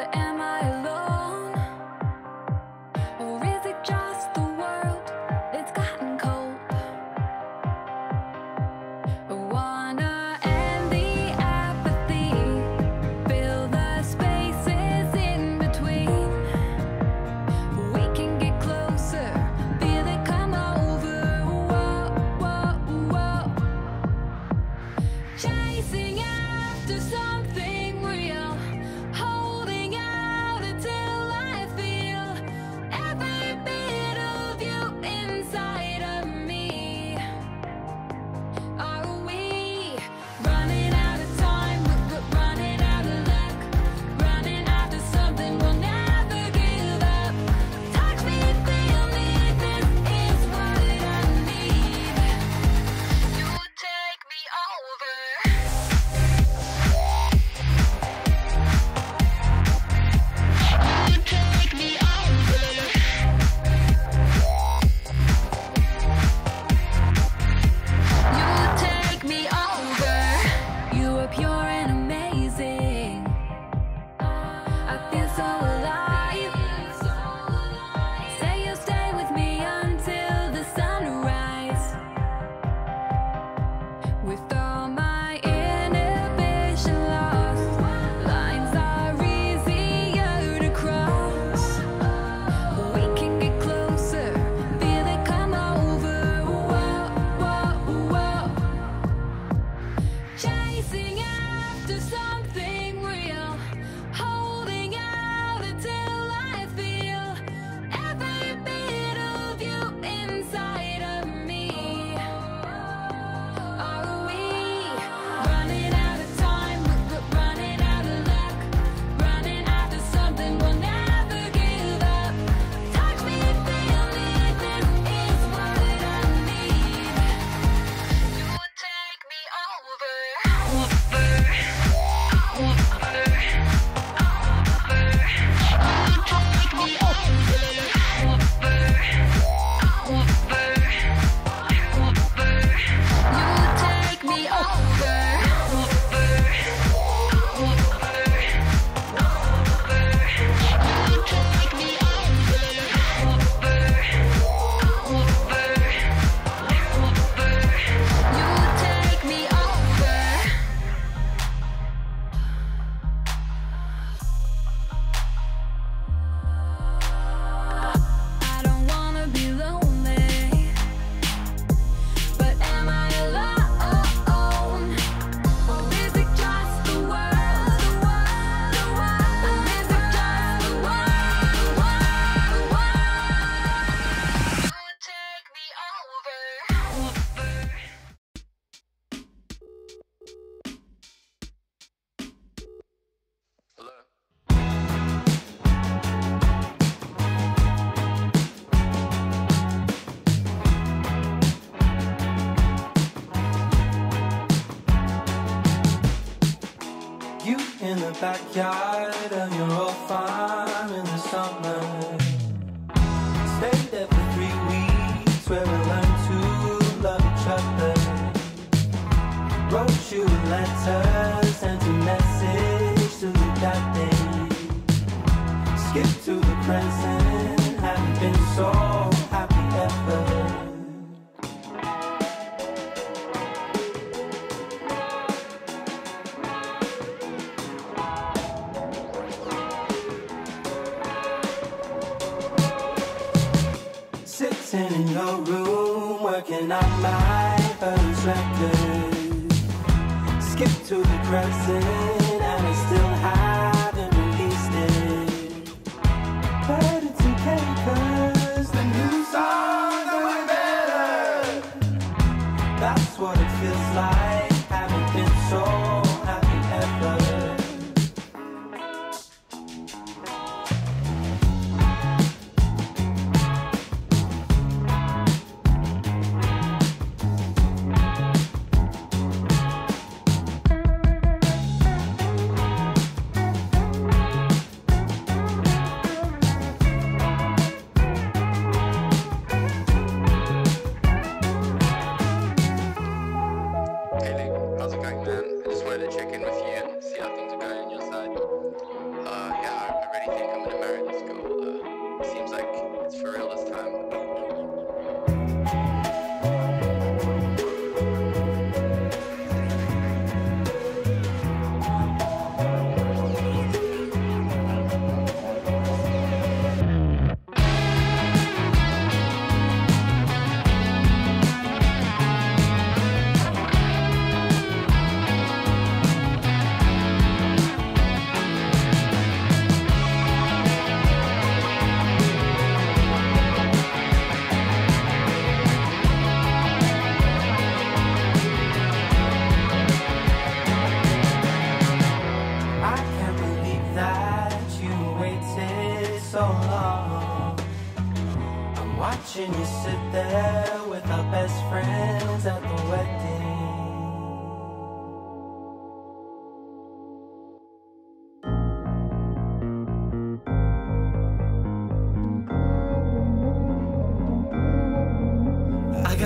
but am backyard of your old farm in the summer. Stayed there for three weeks where we learned to love each other. Wrote you a letter, sent a message to that day. Skip to the present, haven't been so Sitting in your room, working on my first record. Skip to the present, and I still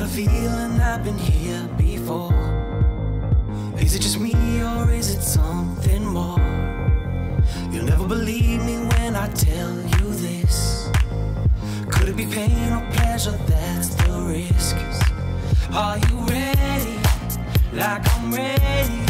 got a feeling I've been here before. Is it just me or is it something more? You'll never believe me when I tell you this. Could it be pain or pleasure? That's the risk. Are you ready? Like I'm ready.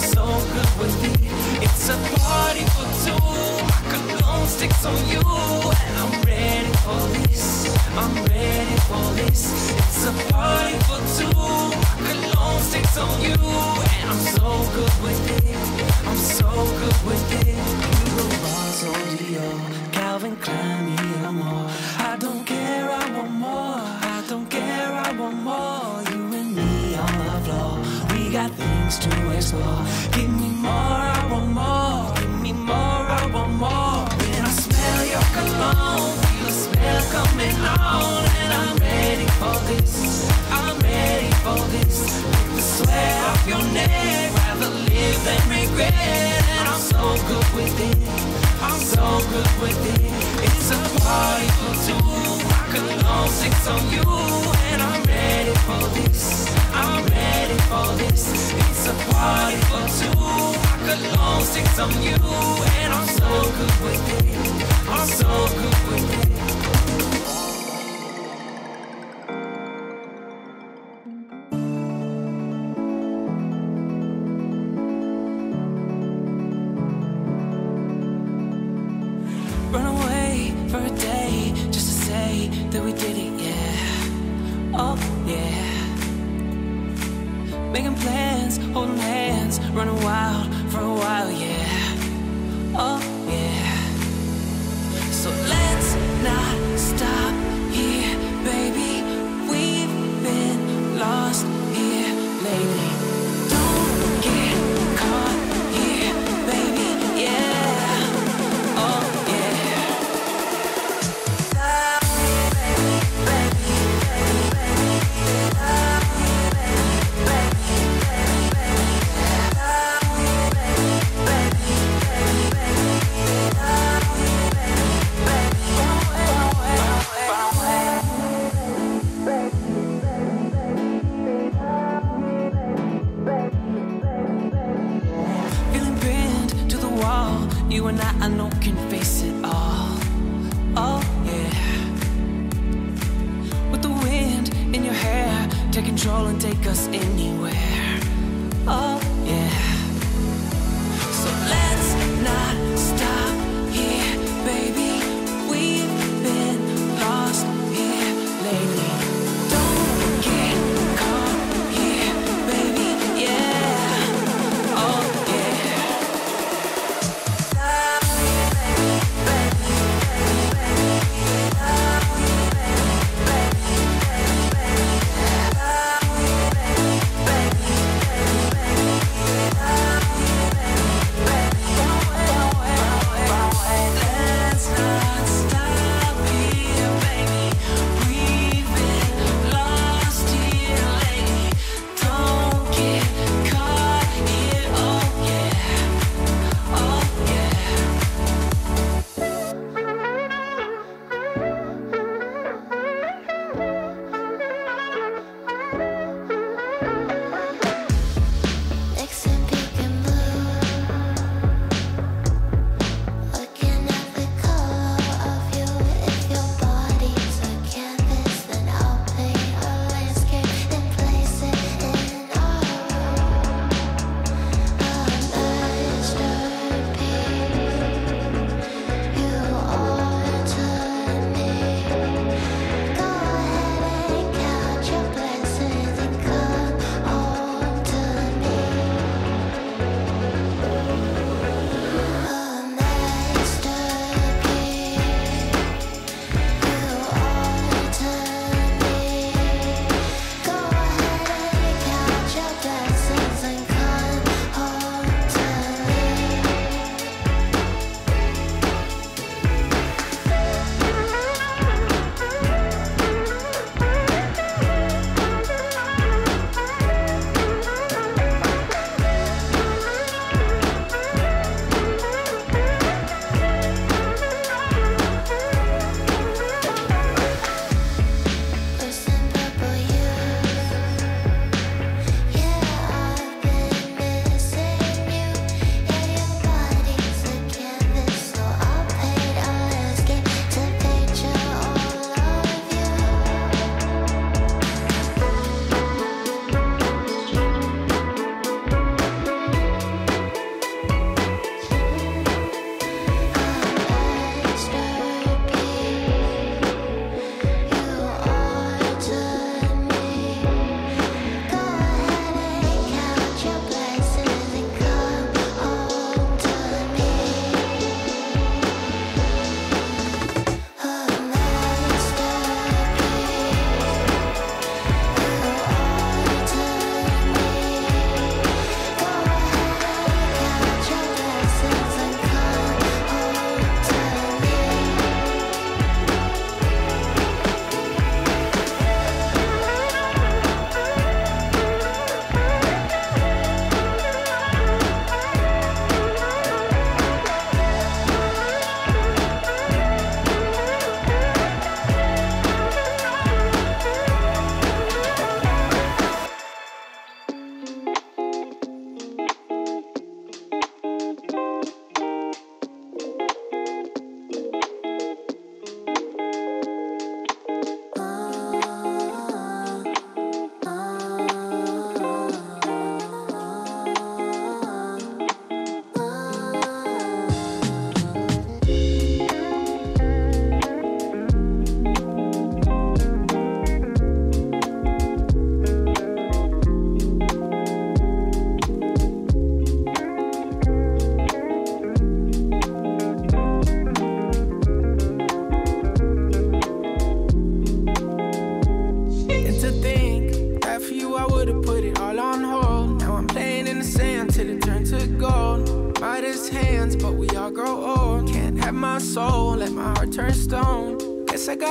so good with you. good with it. It's a party for two. I can long six on you, and I'm ready for this. I'm ready for this. It's a party for two. I can long six on you, and I'm so good with it. I'm so good with it.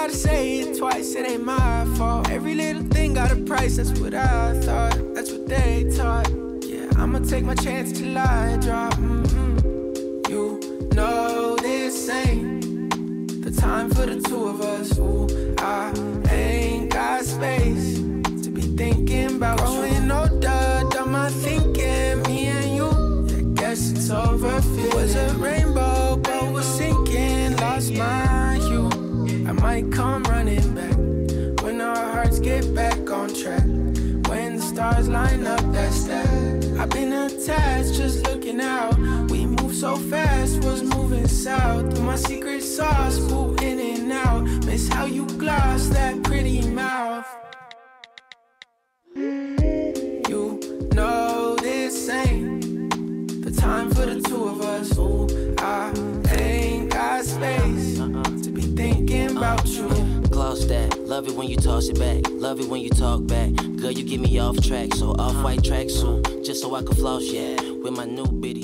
Gotta say it twice, it ain't my fault. Every little thing got a price, that's what I thought. That's what they taught. Yeah, I'ma take my chance till I drop. Mm-hmm. Attached, just looking out. We move so fast, was moving south. Through my secret sauce, move in and out. Miss how you gloss that pretty mouth. Love it when you toss it back. Love it when you talk back. Girl, you get me off track, so off white track soon. just so I can floss, yeah. With my new bitty,